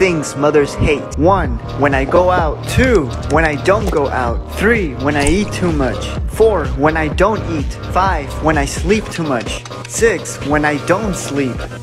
things mothers hate. 1. When I go out. 2. When I don't go out. 3. When I eat too much. 4. When I don't eat. 5. When I sleep too much. 6. When I don't sleep.